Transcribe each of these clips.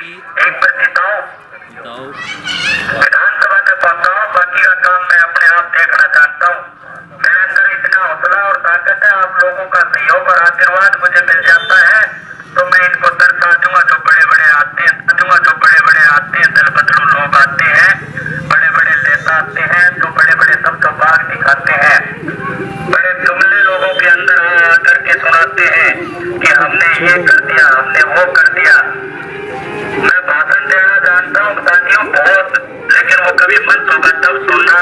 एक जिताओ विधानसभा तक पहुंचाओ बाकी का काम मैं अपने आप देखना चाहता हूँ। मेरे अंदर इतना हौसला और ताकत है, आप लोगों का सहयोग और आशीर्वाद मुझे मिल जाता है तो मैं इनको तब सुनना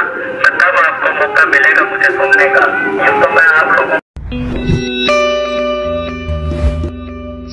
तब आपको मौका मिलेगा मुझे सुनने का। तो मैं आप लोगों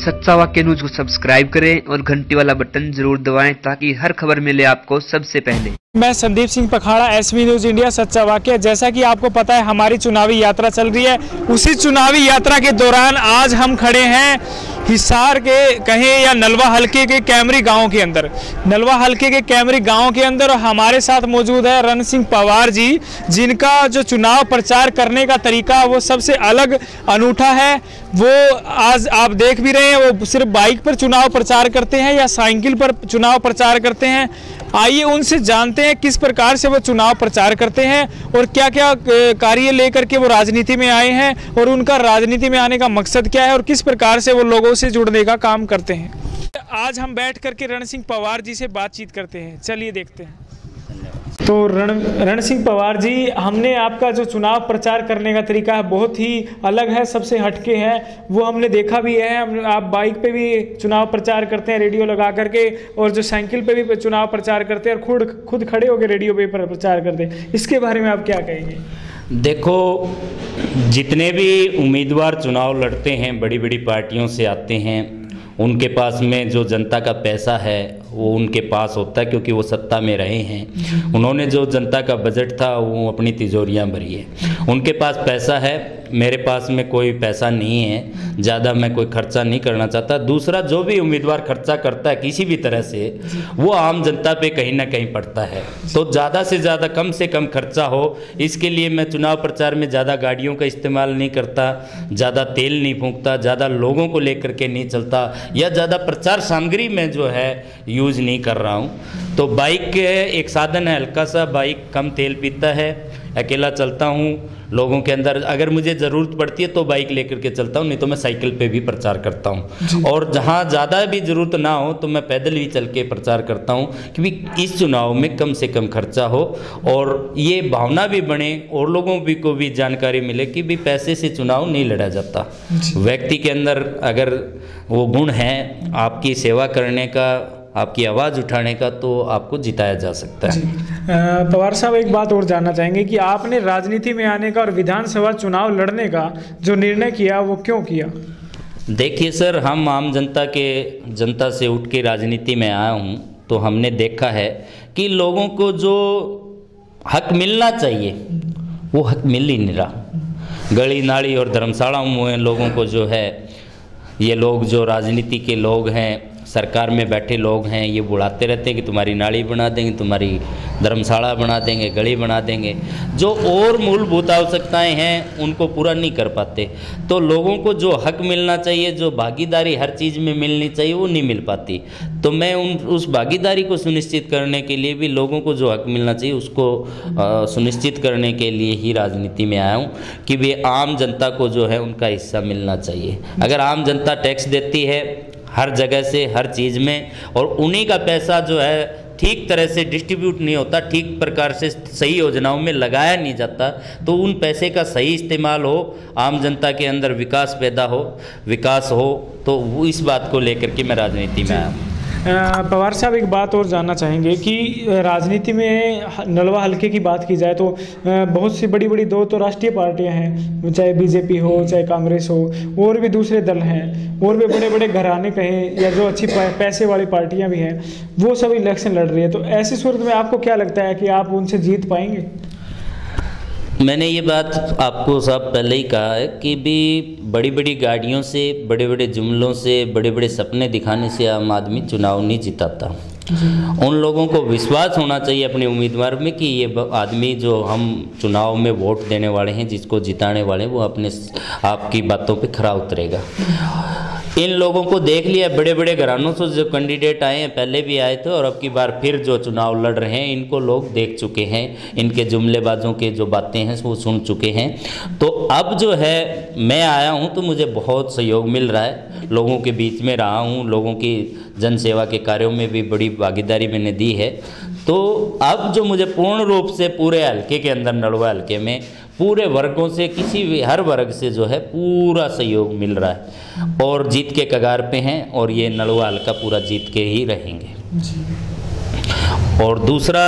सच्चा वाक्य न्यूज़ को सब्सक्राइब करें और घंटी वाला बटन ज़रूर दबाएँ ताकि हर खबर मिले आपको सबसे पहले। मैं संदीप सिंह पखाड़ा एसवी न्यूज़ इंडिया सच्चा वाक्य जैसा कि आपको पता है, हमारी चुनावी यात्रा चल रही है। उसी चुनावी यात्रा के दौरान आज हम खड़े हैं हिसार के कहें या नलवा हलके के कैमरी गाँव के अंदर। नलवा हलके के कैमरी गाँव के अंदर हमारे साथ मौजूद है रण सिंह पवार जी, जिनका जो चुनाव प्रचार करने का तरीका वो सबसे अलग अनूठा है। वो आज आप देख भी रहे हैं, वो सिर्फ़ बाइक पर चुनाव प्रचार करते हैं या साइकिल पर चुनाव प्रचार करते हैं। आइए उनसे जानते हैं किस प्रकार से वो चुनाव प्रचार करते हैं और क्या क्या कार्य लेकर के वो राजनीति में आए हैं और उनका राजनीति में आने का मकसद क्या है और किस प्रकार से वो लोगों से जुड़ने का काम करते हैं। आज हम बैठ करके रण सिंह पवार जी से बातचीत करते हैं। चलिए देखते हैं। तो रण रण सिंह पवार जी, हमने आपका जो चुनाव प्रचार करने का तरीका है, बहुत ही अलग है, सबसे हटके है। वो हमने देखा भी है, हम, आप बाइक पे भी चुनाव प्रचार करते हैं, रेडियो लगा करके, और जो साइकिल पे भी चुनाव प्रचार करते हैं, और खुद खुद खड़े होकर रेडियो पे पर, प्रचार करते हैं। इसके बारे में आप क्या कहेंगे? देखो, जितने भी उम्मीदवार चुनाव लड़ते हैं बड़ी बड़ी पार्टियों से आते हैं उनके पास में जो जनता का पैसा है वो उनके पास होता है क्योंकि वो सत्ता में रहे हैं। उन्होंने जो जनता का बजट था वो अपनी तिजोरियाँ भरी है। उनके पास पैसा है मेरे पास में कोई पैसा नहीं है, ज़्यादा मैं कोई खर्चा नहीं करना चाहता। दूसरा, जो भी उम्मीदवार खर्चा करता है किसी भी तरह से, वो आम जनता पे कहीं ना कहीं पड़ता है। तो ज़्यादा से ज़्यादा, कम से कम खर्चा हो, इसके लिए मैं चुनाव प्रचार में ज़्यादा गाड़ियों का इस्तेमाल नहीं करता, ज़्यादा तेल नहीं फूंकता, ज़्यादा लोगों को लेकर के नहीं चलता, या ज़्यादा प्रचार सामग्री में जो है, यूज़ नहीं कर रहा हूँ। तो बाइक एक साधन है हल्का सा बाइक कम तेल पीता है अकेला चलता हूँ लोगों के अंदर अगर मुझे ज़रूरत पड़ती है तो बाइक लेकर के चलता हूँ नहीं तो मैं साइकिल पे भी प्रचार करता हूँ। और जहाँ ज़्यादा भी ज़रूरत ना हो तो मैं पैदल भी चल के प्रचार करता हूँ क्योंकि इस चुनाव में कम से कम खर्चा हो। और ये भावना भी बने और लोगों भी को भी जानकारी मिले कि भी पैसे से चुनाव नहीं लड़ा जाता। व्यक्ति के अंदर अगर वो गुण है आपकी सेवा करने का आपकी आवाज़ उठाने का तो आपको जिताया जा सकता है। पवार साहब एक बात और जानना चाहेंगे कि आपने राजनीति में आने का और विधानसभा चुनाव लड़ने का जो निर्णय किया वो क्यों किया? देखिए सर हम आम जनता के जनता से उठ के राजनीति में आया हूँ तो हमने देखा है कि लोगों को जो हक मिलना चाहिए वो हक मिल ही नहीं रहा। गली नाली और धर्मशालाओं में लोगों को जो है ये लोग जो राजनीति के लोग हैं सरकार में बैठे लोग हैं ये बुलाते रहते हैं कि तुम्हारी नाली बना देंगे तुम्हारी धर्मशाला बना देंगे गली बना देंगे। जो और मूलभूत आवश्यकताएँ हैं उनको पूरा नहीं कर पाते। तो लोगों को जो हक मिलना चाहिए जो भागीदारी हर चीज़ में मिलनी चाहिए वो नहीं मिल पाती। तो मैं उन उस भागीदारी को सुनिश्चित करने के लिए भी लोगों को जो हक मिलना चाहिए उसको आ, सुनिश्चित करने के लिए ही राजनीति में आया हूँ कि वे आम जनता को जो है उनका हिस्सा मिलना चाहिए। अगर आम जनता टैक्स देती है हर जगह से, हर चीज़ में, और उन्हीं का पैसा जो है, ठीक तरह से डिस्ट्रीब्यूट नहीं होता, ठीक प्रकार से सही योजनाओं में लगाया नहीं जाता तो उन पैसे का सही इस्तेमाल हो, आम जनता के अंदर विकास पैदा हो, विकास हो तो इस बात को लेकर के मैं राजनीति में आया हूँ। पवार साहब एक बात और जानना चाहेंगे कि राजनीति में नलवा हल्के की बात की जाए तो बहुत सी बड़ी बड़ी दो तो राष्ट्रीय पार्टियाँ हैं, चाहे बीजेपी हो, चाहे कांग्रेस हो, और भी दूसरे दल हैं, और भी बड़े बड़े घराने कहें या जो अच्छी पैसे वाली पार्टियाँ भी हैं, वो सब इलेक्शन लड़ रही है। तो ऐसी सूरत में आपको क्या लगता है कि आप उनसे जीत पाएँगे? मैंने ये बात आपको सब पहले ही कहा है कि भी बड़ी बड़ी गाड़ियों से बड़े बड़े जुमलों से बड़े बड़े सपने दिखाने से आम आदमी चुनाव नहीं जिताता। उन लोगों को विश्वास होना चाहिए अपने उम्मीदवार में कि ये आदमी जो हम चुनाव में वोट देने वाले हैं जिसको जिताने वाले हैं वो अपने आपकी बातों पे खरा उतरेगा। इन लोगों को देख लिया बड़े बड़े घरानों से जो कैंडिडेट आए हैं, पहले भी आए थे और अब की बार फिर जो चुनाव लड़ रहे हैं, इनको लोग देख चुके हैं। इनके जुमलेबाजों के जो बातें हैं, वो सुन चुके हैं। तो अब जो है, मैं आया हूँ तो मुझे बहुत सहयोग मिल रहा है। लोगों के बीच में रहा हूँ, लोगों की जन सेवा के कार्यों में भी बड़ी भागीदारी मैंने दी है। तो अब जो मुझे पूर्ण रूप से पूरे हल्के के अंदर नड़वा हल्के में पूरे वर्गों से किसी भी हर वर्ग से जो है पूरा सहयोग मिल रहा है। और जीत के कगार पे हैं और ये नड़वा हल्का पूरा जीत के ही रहेंगे। और दूसरा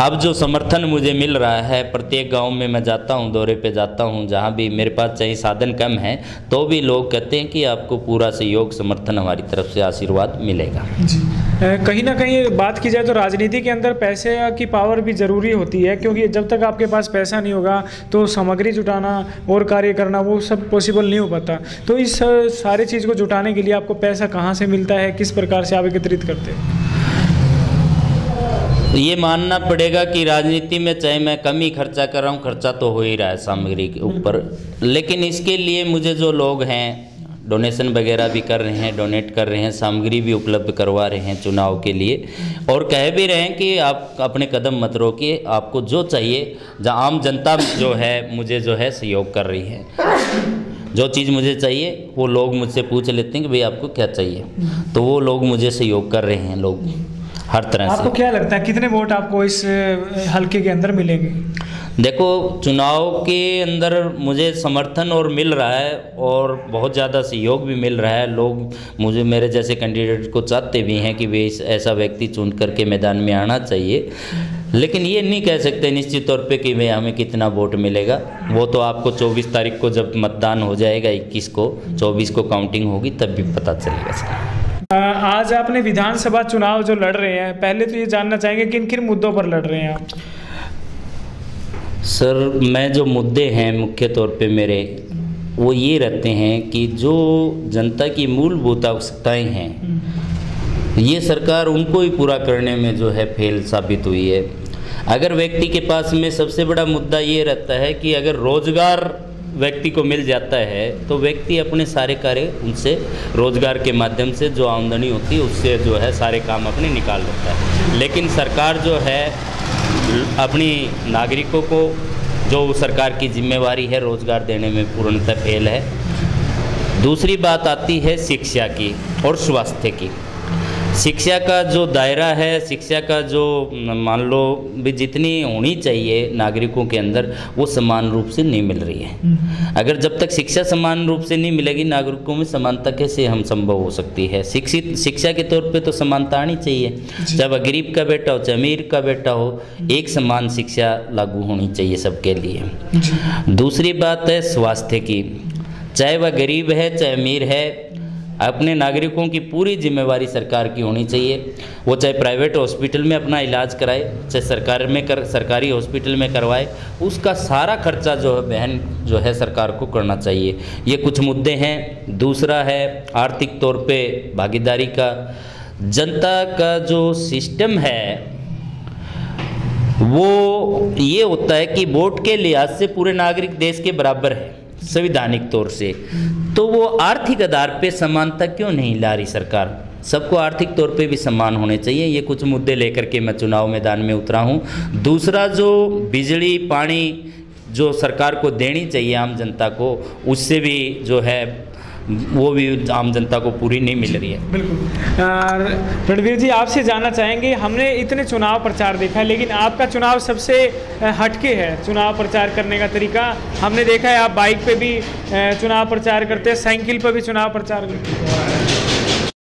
अब जो समर्थन मुझे मिल रहा है प्रत्येक गाँव में मैं जाता हूँ दौरे पे जाता हूँ जहाँ भी मेरे पास चाहे साधन कम है तो भी लोग कहते हैं कि आपको पूरा सहयोग समर्थन हमारी तरफ़ से आशीर्वाद मिलेगा। जी। कहीं ना कहीं बात की जाए तो राजनीति के अंदर पैसे की पावर भी ज़रूरी होती है, क्योंकि जब तक आपके पास पैसा नहीं होगा तो सामग्री जुटाना और कार्य करना वो सब पॉसिबल नहीं हो पाता। तो इस सारे चीज़ को जुटाने के लिए आपको पैसा कहाँ से मिलता है, किस प्रकार से आप एकत्रित करते हैं? ये मानना पड़ेगा कि राजनीति में चाहे मैं कम ही खर्चा कर रहा हूँ, खर्चा तो हो ही रहा है सामग्री के ऊपर। लेकिन इसके लिए मुझे जो लोग हैं डोनेशन वगैरह भी कर रहे हैं डोनेट कर रहे हैं सामग्री भी उपलब्ध करवा रहे हैं चुनाव के लिए। और कह भी रहे हैं कि आप अपने कदम मत रोकिए आपको जो चाहिए जहाँ आम जनता जो है मुझे जो है सहयोग कर रही है। जो चीज़ मुझे चाहिए वो लोग मुझसे पूछ लेते हैं कि भाई आपको क्या चाहिए? तो वो लोग मुझे सहयोग कर रहे हैं लोग हर तरह आपको से। क्या लगता है कितने वोट आपको इस हल्के के अंदर मिलेंगे? देखो, चुनाव के अंदर मुझे समर्थन और मिल रहा है और बहुत ज़्यादा सहयोग भी मिल रहा है। लोग मुझे, मेरे जैसे कैंडिडेट को चाहते भी हैं कि वे इस, ऐसा व्यक्ति चुन करके मैदान में आना चाहिए। लेकिन ये नहीं कह सकते निश्चित तौर पे कि भाई हमें कितना वोट मिलेगा। वो तो आपको 24 तारीख को जब मतदान हो जाएगा 21 को 24 को काउंटिंग होगी, तब भी पता चलेगा सर। आज आपने विधानसभा चुनाव जो लड़ रहे हैं, पहले तो ये जानना चाहेंगे किन किन मुद्दों पर लड़ रहे हैं आप? सर, मैं जो मुद्दे हैं मुख्य तौर पे मेरे, वो ये रहते हैं कि जो जनता की मूलभूत आवश्यकताएँ हैं, ये सरकार उनको ही पूरा करने में जो है फेल साबित हुई है। अगर व्यक्ति के पास में सबसे बड़ा मुद्दा ये रहता है कि अगर रोज़गार व्यक्ति को मिल जाता है तो व्यक्ति अपने सारे कार्य उनसे, रोज़गार के माध्यम से जो आमदनी होती है, उससे जो है सारे काम अपने निकाल लेता है। लेकिन सरकार जो है अपनी नागरिकों को जो सरकार की जिम्मेवारी है, रोज़गार देने में पूर्णतः फेल है। दूसरी बात आती है शिक्षा की और स्वास्थ्य की। शिक्षा का जो दायरा है शिक्षा का जो मान लो भी जितनी होनी चाहिए नागरिकों के अंदर वो समान रूप से नहीं मिल रही है। अगर जब तक शिक्षा समान रूप से नहीं मिलेगी नागरिकों में समानता कैसे हम संभव हो सकती है? शिक्षित शिक्षा के तौर पे तो समानता आनी चाहिए। चाहे वह गरीब का बेटा हो चाहे अमीर का बेटा हो एक समान शिक्षा लागू होनी चाहिए सबके लिए। दूसरी बात है स्वास्थ्य की। चाहे वह गरीब है चाहे अमीर है अपने नागरिकों की पूरी जिम्मेवारी सरकार की होनी चाहिए। वो चाहे प्राइवेट हॉस्पिटल में अपना इलाज कराए, चाहे सरकार में कर, सरकारी हॉस्पिटल में करवाए, उसका सारा खर्चा जो है बहन, जो है सरकार को करना चाहिए। ये कुछ मुद्दे हैं। दूसरा है आर्थिक तौर पे भागीदारी का। जनता का जो सिस्टम है, वो ये होता है कि वोट के लिहाज से पूरे नागरिक देश के बराबर है। संविधानिक तौर से। तो वो आर्थिक आधार पे समानता क्यों नहीं ला रही सरकार? सबको आर्थिक तौर पे भी सम्मान होने चाहिए। ये कुछ मुद्दे लेकर के मैं चुनाव मैदान में उतरा हूँ। दूसरा जो बिजली, पानी जो सरकार को देनी चाहिए आम जनता को, उससे भी जो है वो भी आम जनता को पूरी नहीं मिल रही है। बिल्कुल। रणवीर जी, आपसे जानना चाहेंगे, हमने इतने चुनाव प्रचार देखा है, लेकिन आपका चुनाव सबसे हटके है चुनाव प्रचार करने का तरीका। हमने देखा है, आप बाइक पे भी चुनाव प्रचार करते हैं, साइकिल पर भी चुनाव प्रचार करते हैं।